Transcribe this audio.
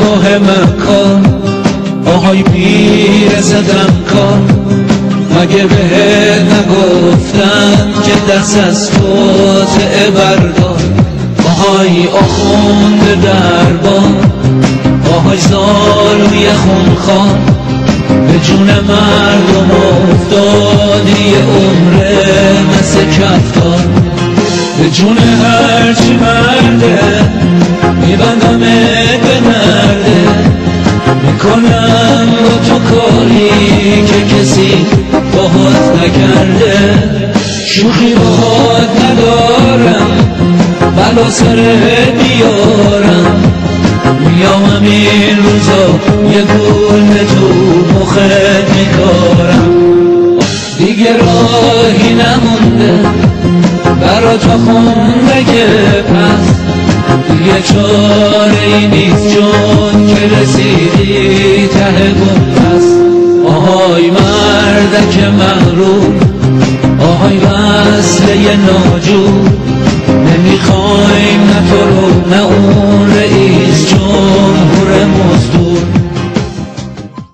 ماه مکان. آهای پیر زدم کار مگه به نگفتن که دست از فاتعه بردار؟ آهای آخوند دربان. آهای زالوی خونخوان به جون مردم افتادی عمره مثل کفتار به جون هرچی مرده میبندم می‌کنم با تو کاری که کسی باهات نکرده. شوخی باهات ندارم بلا سر بیارم. میام این روزا یه گل تو مخت میکارم. دیگه راهی نمونده برا تا خونده پس. دیگه چاره ای نیست چون که رسیدی آهای مردک مغرور آهای وصله ناجور. نمی‌خوایم نه تو رو نه اون